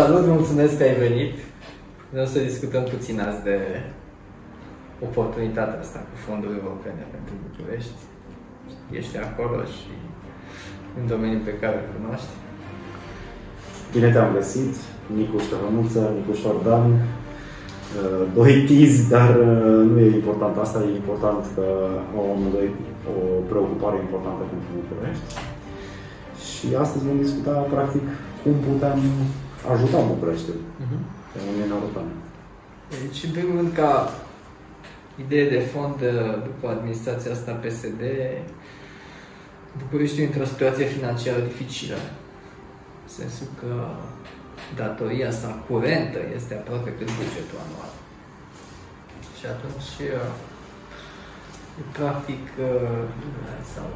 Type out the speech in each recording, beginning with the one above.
Salut, mulțumesc că ai venit. Vreau să discutăm puțin azi de oportunitatea asta cu fonduri europene pentru București. Ești acolo și în domeniul pe care îl cunoști. Bine te-am găsit, Nicu Ștefănuță, Nicu Șordan, uh, doi tizi, dar uh, nu e important asta, e important că au amândoi o preocupare importantă pentru București. Și astăzi vom discuta, practic, cum putem ajuta Bucureștiul uh-huh. pe Uniunea Europeană. Deci, în primul rând, ca idee de fond, după administrația asta PSD, Bucureștiul e într-o situație financiară dificilă. În sensul că datoria sa curentă este aproape cât bugetul anual. Și atunci, practic, sau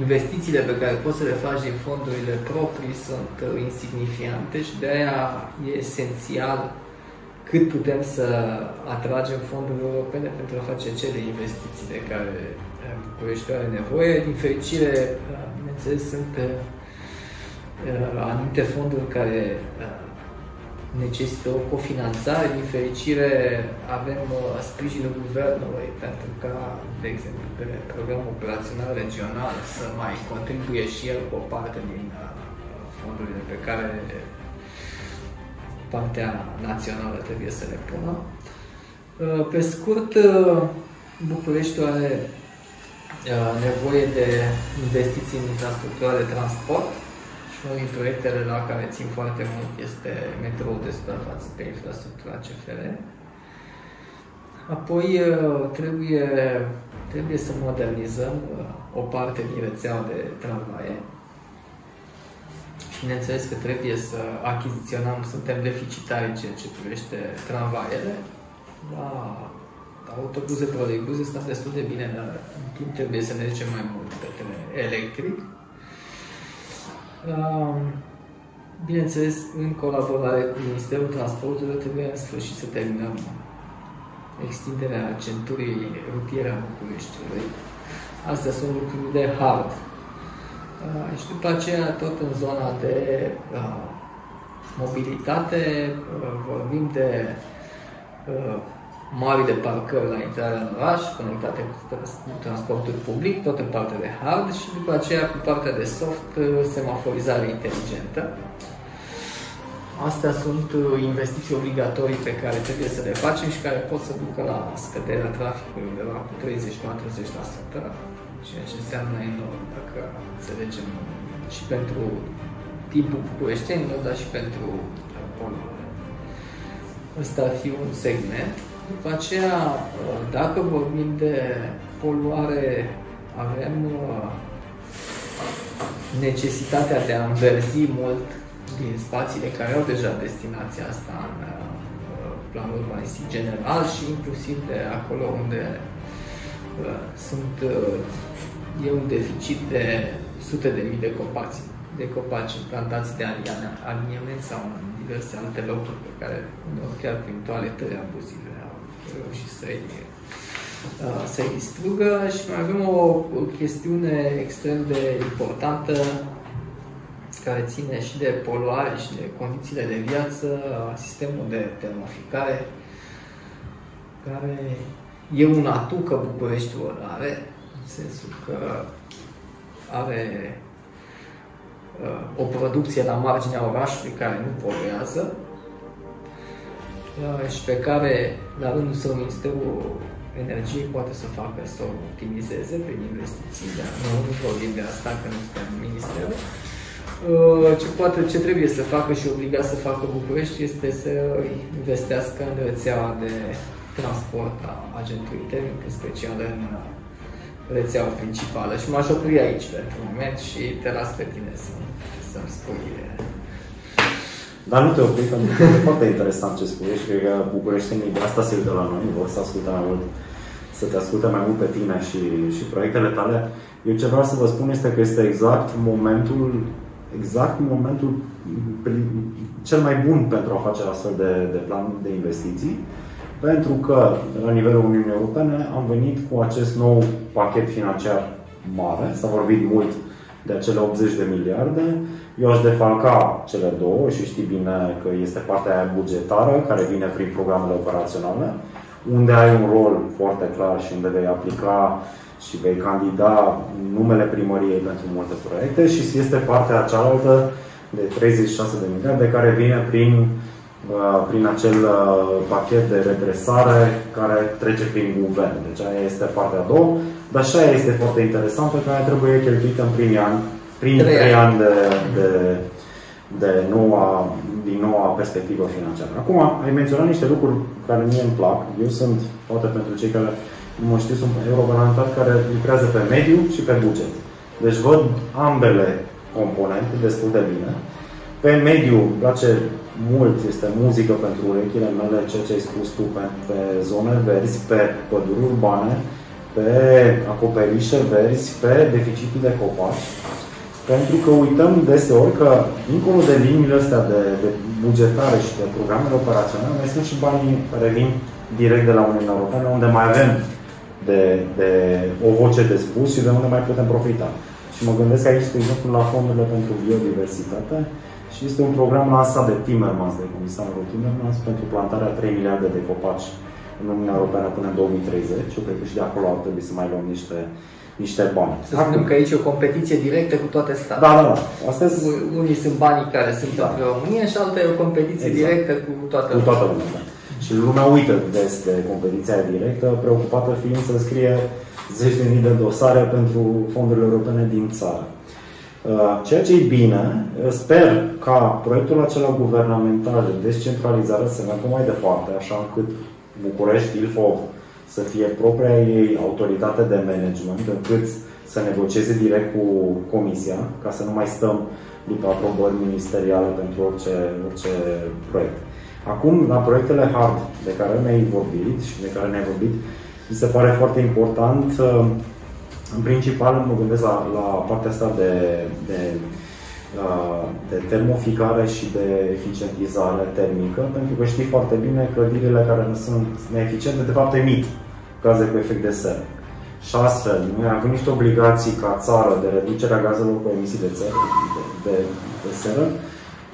investițiile pe care poți să le faci din fondurile proprii sunt insignifiante și de aia e esențial cât putem să atragem fonduri europene pentru a face cele investiții de care București are nevoie. Din fericire, bineînțeles, sunt anumite fonduri care necesită o cofinanțare. Din fericire, avem sprijinul guvernului pentru ca, de exemplu, pe programul operațional regional să mai contribuie și el cu o parte din fondurile pe care partea națională trebuie să le pună. Pe scurt, Bucureștiul are nevoie de investiții în infrastructura de transport și unul din proiectele la care țin foarte mult este metrou de suprafață pe infrastructura CFR. Apoi trebuie, trebuie să modernizăm o parte din rețeaua de tramvaie. Bineînțeles că trebuie să achiziționăm, suntem deficitari în ceea ce privește tramvaiele, da, autobuze, troleibuze stau destul de bine, dar în timp trebuie să ne ducem mai mult către electric. Bineînțeles, în colaborare cu Ministerul Transportului, trebuie în sfârșit să terminăm extinderea centurii rutiere a Bucureștiului. Astea sunt lucruri de hard. Și după aceea, tot în zona de mobilitate, vorbim de mari de parcări la intrarea în oraș, conectate cu transportul public, tot în partea de hard și după aceea cu partea de soft, uh, semaforizare inteligentă. Astea sunt uh, investiții obligatorii pe care trebuie să le facem și care pot să ducă la scăderea traficului undeva cu 30-40%, ceea ce înseamnă enorm dacă înțelegem și pentru timpul bucureștenilor, dar și pentru poluare. Ăsta ar fi un segment. După aceea, dacă vorbim de poluare, avem uh, necesitatea de a înverzi mult din spațiile care au deja destinația asta în uh, planul urbanistic general și inclusiv de acolo unde uh, sunt, e un deficit de sute de mii de copaci, de copaci plantați de aliniament sau în diverse alte locuri pe care chiar prin toaletări abuzive și să-i uh, să distrugă. Și mai avem o, o chestiune extrem de importantă care ține și de poluare și de condițiile de viață, sistemul de termoficare, care e un atu că Bucureștiul are, în sensul că are uh, o producție la marginea orașului care nu poluează, și pe care, la rândul său, Ministerul Energiei poate să facă, să o optimizeze prin investiții, dar nu vorbim de asta, că nu suntem Ministerul. Uh, ce, poate, ce trebuie să facă și obligat să facă București este să investească în rețeaua de transport a agentului termic, în special în rețeaua principală. Și m-aș opri aici pentru un moment și te las pe tine să, să-mi spui dar nu te opri, pentru că e foarte interesant ce spui și cred că bucureștenii de asta se uită la noi, vor să asculte mai mult, să te asculte mai mult pe tine și, și proiectele tale. Eu ce vreau să vă spun este că este exact momentul, exact momentul cel mai bun pentru a face astfel de, de plan de investiții, pentru că la nivelul Uniunii Europene am venit cu acest nou pachet financiar mare, s-a vorbit mult de acele 80 de miliarde, Eu aș defalca cele două și știi bine că este partea aia bugetară care vine prin programele operaționale, unde ai un rol foarte clar și unde vei aplica și vei candida numele primăriei pentru multe proiecte și este partea cealaltă de 36 de miliarde care vine prin, uh, prin acel uh, pachet de redresare care trece prin guvern. Deci aia este partea a doua, dar și aia este foarte interesantă, care trebuie cheltuită în primii ani, prin 3 ani de, de, de noua, din noua perspectivă financiară. Acum, ai menționat niște lucruri care mie îmi plac. Eu sunt, poate pentru cei care nu mă știți, un europarlamentar care lucrează pe mediu și pe buget. Deci văd ambele componente destul de bine. Pe mediu îmi place mult, este muzică pentru urechile mele, ceea ce ai spus tu, pe, pe zone verzi, pe păduri urbane, pe acoperișe verzi, pe deficitul de copaci. Pentru că uităm deseori că, dincolo de liniile astea de, de bugetare și de programele operaționale, mai sunt și banii care vin direct de la Uniunea Europeană, unde mai avem de, de o voce de spus și de unde mai putem profita. Și mă gândesc aici, de exemplu, la fondurile pentru biodiversitate și este un program lansat de Timmermans, de comisarul Timmermans, pentru plantarea 3 miliarde de copaci în Uniunea Europeană până în 2030. Eu cred că și de acolo ar trebui să mai luăm niște, niște bani. Să spunem că aici e o competiție directă cu toate statele. Da, da, da. Asta Unii sunt banii care sunt da. pentru România și alta e o competiție exact. directă cu toată lumea. Cu toată lumea. Da. Și lumea uită des de competiția directă, preocupată fiind să scrie zeci de mii de dosare pentru fondurile europene din țară. Uh, ceea ce e bine, uh, sper ca proiectul acela guvernamental de descentralizare să meargă mai departe, așa încât București, Ilfov, să fie propria ei autoritate de management, încât să negocieze direct cu Comisia, ca să nu mai stăm după aprobări ministeriale pentru orice, orice proiect. Acum, la proiectele hard de care ne-ai vorbit și de care ne-ai vorbit, mi se pare foarte important. Uh, în principal, mă gândesc la, la partea asta de, de, uh, de termoficare și de eficientizare termică, pentru că știi foarte bine că clădirile care nu sunt neeficiente, de fapt, emit gaze cu efect de seră. Și astfel, noi avem niște obligații ca țară de reducerea gazelor cu emisii de, țară, de, de, de seră,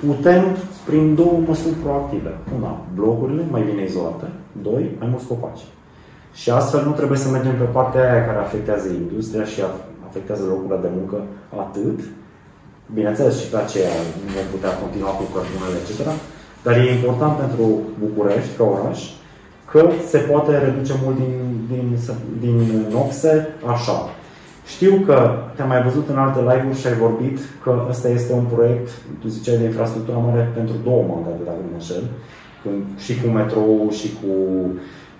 putem prin două măsuri proactive. Una, blocurile mai bine izolate. Doi, mai mulți copaci. Și astfel nu trebuie să mergem pe partea aia care afectează industria și afectează locurile de muncă atât. Bineînțeles, și pe aceea nu vom putea continua cu cărbunele, etc. Dar e important pentru București, ca oraș, că se poate reduce mult din, din, din noxe așa. Știu că te-am mai văzut în alte live-uri și ai vorbit că ăsta este un proiect, tu ziceai, de infrastructură mare pentru două mandate, dacă nu înșel, și cu metrou și cu,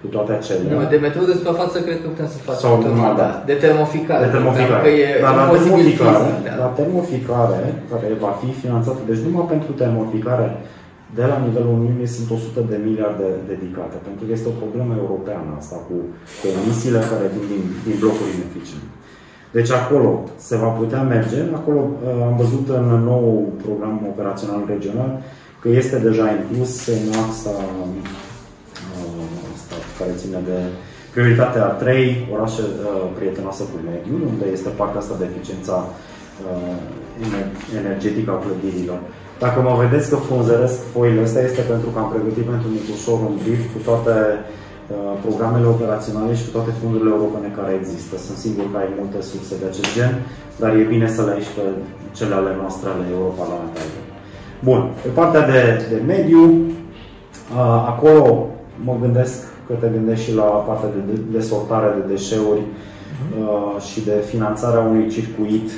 cu toate acelea. Nu, de metrou de suprafață cred că putem să facem Sau un mandat. De termoficare. De termoficare. Că e Dar la termoficare, da. la termoficare, care va fi finanțată, deci numai pentru termoficare, de la nivelul Uniunii sunt 100 de miliarde dedicate, pentru că este o problemă europeană asta cu, cu emisiile care vin din, din blocuri ineficiente. Deci acolo se va putea merge. Acolo uh, am văzut în nou program operațional regional că este deja inclus în axa uh, care ține de prioritatea a trei orașe uh, prietenoase cu mediul, unde este partea asta de eficiența energetică a clădirilor. Dacă mă vedeți că frunzăresc foile astea, este pentru că am pregătit pentru ușor un brief cu toate Uh, programele operaționale și cu toate fondurile europene care există. Sunt sigur că ai multe surse de acest gen, dar e bine să le ai și pe cele ale noastre, ale europarlamentare. Bun, pe partea de, de mediu, uh, acolo mă gândesc că te gândești și la partea de, de sortare de deșeuri uh, și de finanțarea unui circuit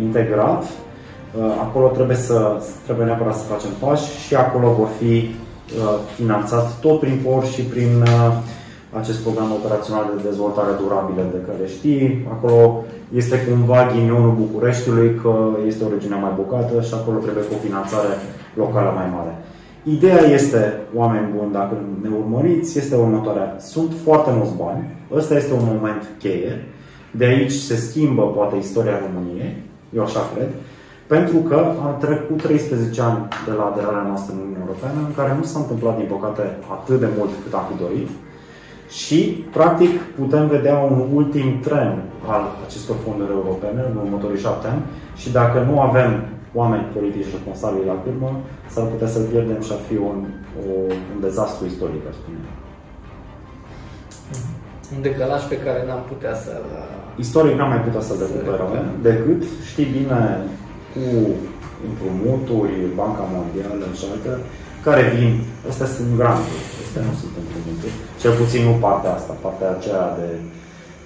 integrat. Acolo trebuie, să, trebuie neapărat să facem pași și acolo vor fi Uh, finanțat tot prin POR și prin uh, acest program operațional de dezvoltare durabilă de care știi. Acolo este cumva ghinionul Bucureștiului că este o regiune mai bogată și acolo trebuie cu o finanțare locală mai mare. Ideea este, oameni buni, dacă ne urmăriți, este următoarea. Sunt foarte mulți bani, ăsta este un moment cheie, de aici se schimbă poate istoria României, eu așa cred, pentru că a trecut 13 ani de la aderarea noastră în Uniunea Europeană, în care nu s-a întâmplat, din păcate, atât de mult cât am fi dorit. Și, practic, putem vedea un ultim tren al acestor fonduri europene în următorii șapte ani și dacă nu avem oameni politici responsabili la cârmă, s-ar putea să-l pierdem și ar fi un, o, un dezastru istoric, aș spune. Un decalaj pe care n-am putea să-l... Istoric n-am mai putea să-l recuperăm, decât, știi bine, cu împrumuturi, Banca Mondială și alte, care vin, astea sunt granturi, astea nu sunt împrumuturi, cel puțin nu partea asta, partea aceea de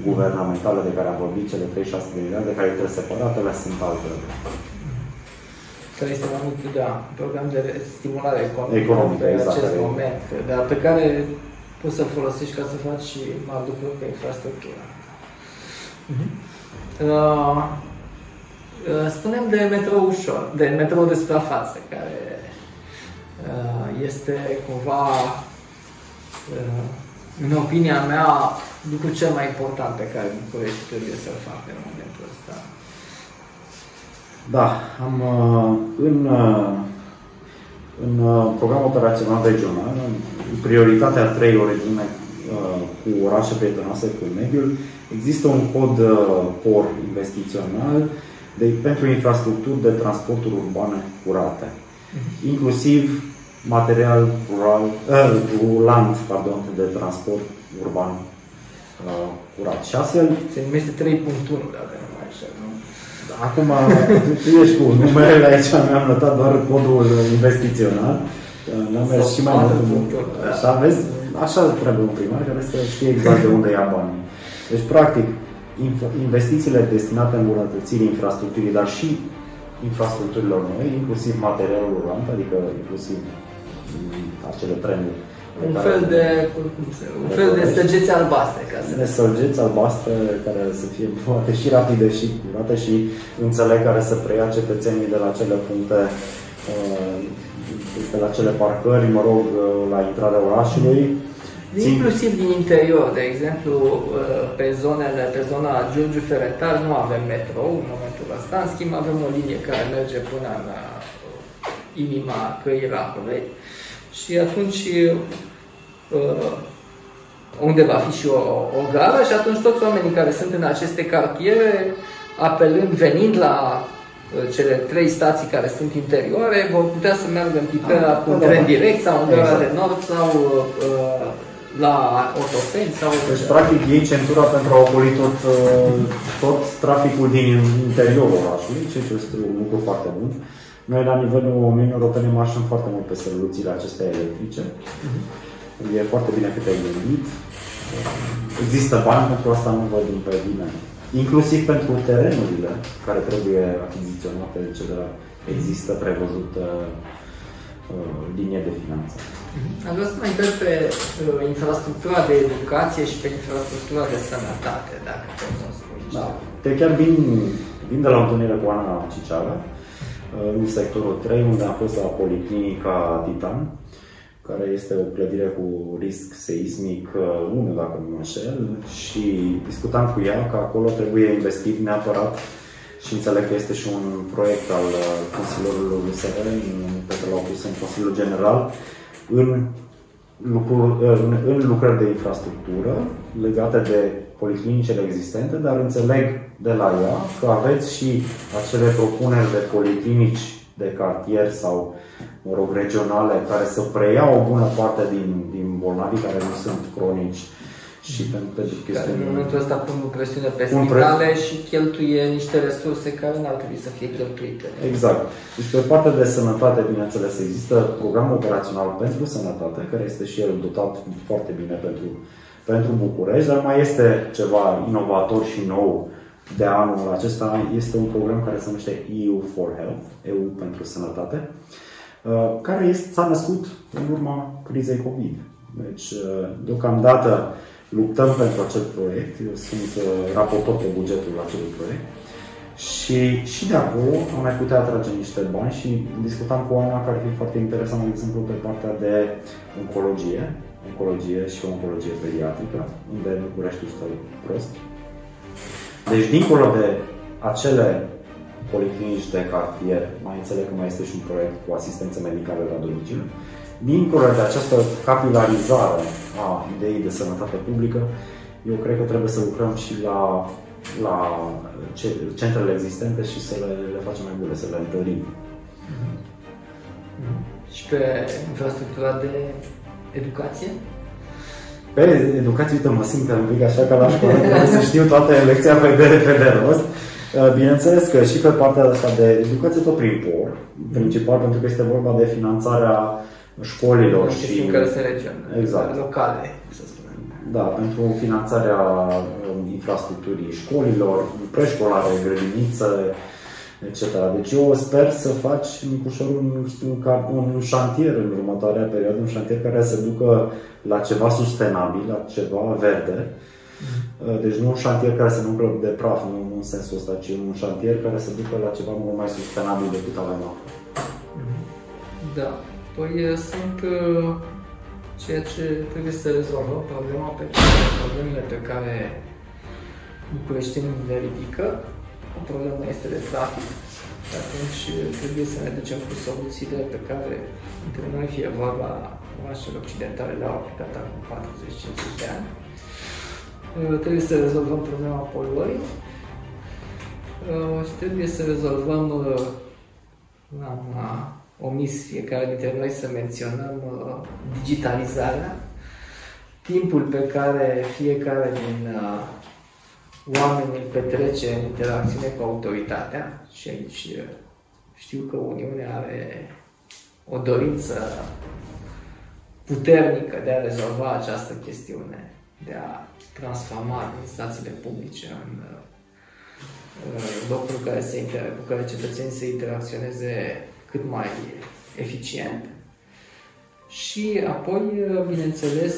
guvernamentală de care am vorbit, cele 36 de miliarde care trebuie separate, le sunt altele. Care este mai mult, da, program de stimulare economică, economică pe exact, acest moment, dar pe care poți să folosești ca să faci și mai lucruri pe infrastructură. Uh-huh. Uh, spunem de metrou ușor, de metrou de suprafață, care uh, este cumva, uh, în opinia mea, lucrul cel mai important pe care București trebuie să-l facă în momentul ăsta. Da, am uh, în, uh, în uh, programul operațional regional, prioritatea trei ore din cu orașe prietenoase cu mediul, există un cod POR investițional de, pentru infrastructuri de transporturi urbane curate, uh-huh. inclusiv material rural, uh, rulant pardon, de transport urban uh, curat. Și astfel... Se numește 3.1, dacă nu mai așa, nu? Acum, tu ești cu numerele aici, mi-am notat doar codul investițional. N-am mers și mai mult. Așa, vezi? Așa trebuie un primar care să știe exact de unde ia banii. Deci, practic, investițiile destinate îmbunătățirii infrastructurii, dar și infrastructurilor noi, inclusiv materialul rulant, adică inclusiv acele trenuri un fel de, un fel de săgeți albastre. Ca să... De săgeți albastre care să fie poate și rapide și curate și înțeleg care să preia cetățenii de la cele puncte, uh, de la cele parcări, mă rog, uh, la intrarea orașului. Inclusiv din interior, de exemplu, uh, pe zonele, pe zona Giurgiu Ferentar nu avem metrou în momentul ăsta, în schimb avem o linie care merge până în inima căii Rahovei și atunci uh, unde va fi și o, o gară și atunci toți oamenii care sunt în aceste cartiere, apelând, venind la uh, cele trei stații care sunt interioare, vor putea să meargă în Pipera cu un tren direct sau în gara exact. de nord sau uh, la Otopeni sau... Deci, practic, ei centura pentru a opoli tot, uh, tot traficul din interiorul orașului, ceea ce este un lucru foarte bun. Noi, la nivelul Uniunii Europene, marșăm foarte mult pe soluțiile acestea electrice. Uh-huh. E foarte bine cât ai gândit. Există bani pentru asta, nu văd pe bine. Inclusiv pentru terenurile care trebuie achiziționate, etc. Există prevăzută uh, linie de finanță. Am vrea să mai întreb pe uh, infrastructura de educație și pe infrastructura de sănătate, dacă poți să spui. Da. Te chiar vin, vin de la întâlnire cu Ana Cicială, în sectorul 3, unde am fost la Policlinica Titan, care este o clădire cu risc seismic 1, uh, dacă nu mă înșel, și discutam cu ea că acolo trebuie investit neapărat și înțeleg că este și un proiect al uh, Consiliului USR pe care l-au pus în Consiliul General în, lucruri, uh, în, în lucrări de infrastructură legate de policlinicele existente, dar înțeleg de la ea că aveți și acele propuneri de policlinici de cartier sau, mă rog, regionale care să preia o bună parte din, din bolnavii care nu sunt cronici și pentru, pentru chestiuni... În momentul ăsta pun presiune pe spitale pre... și cheltuie niște resurse care nu ar trebui să fie cheltuite. Exact. Deci pe partea de sănătate, bineînțeles, există programul operațional pentru sănătate, care este și el dotat foarte bine pentru pentru București, dar mai este ceva inovator și nou de anul acesta. Este un program care se numește EU for Health, EU pentru Sănătate, uh, care este, s-a născut în urma crizei COVID. Deci, uh, deocamdată, luptăm pentru acel proiect. Eu sunt uh, raportor pe bugetul acelui proiect. Și, și de acolo am mai putea atrage niște bani și discutam cu Ana care ar fi foarte interesant, de exemplu, pe partea de oncologie, oncologie și oncologie pediatrică, unde Bucureștiul stă prost. Deci, dincolo de acele policlinici de cartier, mai înțeleg că mai este și un proiect cu asistență medicală la domiciliu, dincolo de această capilarizare a ideii de sănătate publică, eu cred că trebuie să lucrăm și la, la centrele existente și să le, le facem mai bune, să le întărim. și pe infrastructura de educație? Pe educație, uite, mă simt un pic așa ca la școală, trebuie să știu toate lecția pe de, pe de rost. Uh, bineînțeles că și pe partea asta de educație tot prin POR, principal pentru că este vorba de finanțarea școlilor și... care se region, exact. locale, să spunem. Da, pentru finanțarea um, infrastructurii școlilor, preșcolare, grădiniță, etc. Deci eu sper să faci ușor un, un, un șantier în următoarea perioadă, un șantier care să ducă la ceva sustenabil, la ceva verde. Mm. Deci nu un șantier care să nu umple de praf, nu, nu în sensul ăsta, ci un șantier care să ducă la ceva mult mai sustenabil decât avem acum. Mm. Da. Păi sunt uh, ceea ce trebuie să rezolvăm problema pe care, problemele pe care bucureștinii le ridică o problemă este de trafic. Și atunci trebuie să ne ducem cu soluțiile pe care între noi, fie vorba orașele occidentale, le-au aplicat acum 40-50 de ani. Uh, trebuie să rezolvăm problema poluării uh, și trebuie să rezolvăm uh, am omis fiecare dintre noi să menționăm digitalizarea, timpul pe care fiecare din oamenii petrece în interacțiune cu autoritatea și aici uh, știu că Uniunea are o dorință puternică de a rezolva această chestiune, de a transforma administrațiile publice în uh, locuri care se inter- cu care cetățenii să interacționeze cât mai eficient. Și apoi, uh, bineînțeles,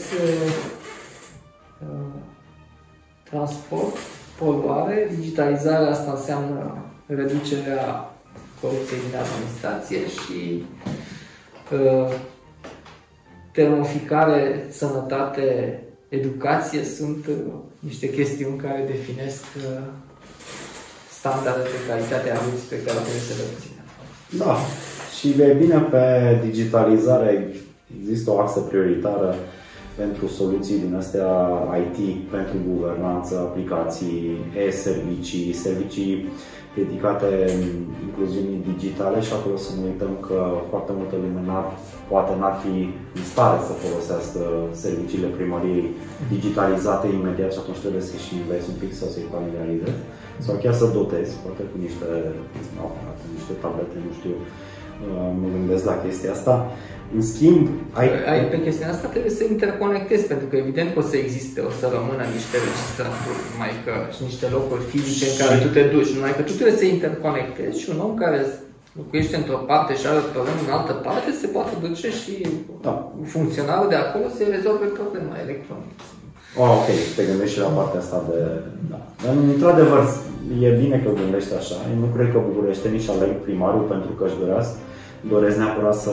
transport poluare, digitalizarea asta înseamnă reducerea corupției din administrație și uh, termoficare, sănătate, educație sunt uh, niște chestiuni care definesc uh, standarde de calitate a vieții pe care trebuie să le obținem. Da, și e bine pe digitalizare există o axă prioritară pentru soluții din astea IT, pentru guvernanță, aplicații, e-servicii, servicii dedicate incluziunii digitale și acolo să nu uităm că foarte multă lume n-ar, poate n-ar fi în stare să folosească serviciile primăriei digitalizate imediat și atunci trebuie să și înveți un pic sau să-i familiarizezi sau chiar să dotezi, poate cu niște, no, niște tablete, nu știu, uh, mă gândesc la chestia asta. În schimb, ai... ai pe chestia asta trebuie să interconectezi, pentru că evident că o să existe, o să rămână niște registraturi, mai că și niște locuri fizice în care tu te duci, numai că tu trebuie să interconectezi și un om care locuiește într-o parte și are problemă în altă parte, se poate duce și da. funcționarul de acolo să rezolve problema electronică. Oh, ok, te gândești și la partea asta de... Da. Dar, într-adevăr, e bine că gândești așa. Eu nu cred că bucureștenii și aleg primarul pentru că își doresc doresc neapărat să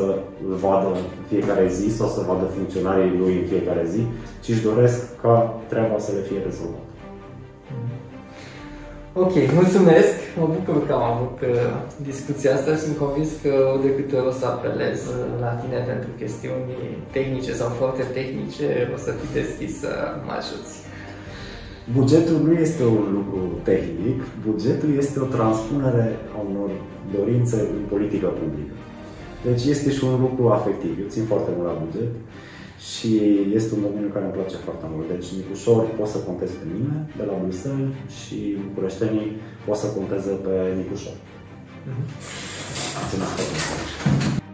îl vadă în fiecare zi sau să vadă funcționarii lui în fiecare zi, ci își doresc ca treaba să le fie rezolvată. Ok, mulțumesc! Mă bucur că am avut uh, discuția asta și sunt convins că de câte ori o să apelez uh, la tine pentru chestiuni tehnice sau foarte tehnice, o să fii deschis să mă ajuți. Bugetul nu este un lucru tehnic, bugetul este o transpunere a unor dorințe în politică publică. Deci este și un lucru afectiv. Eu țin foarte mult la buget și este un domeniu care îmi place foarte mult. Deci ușor pot să contez pe mine de la Bruxelles și bucureștenii pot să conteze pe Nicușor. Mm-hmm. Mulțumesc foarte mult!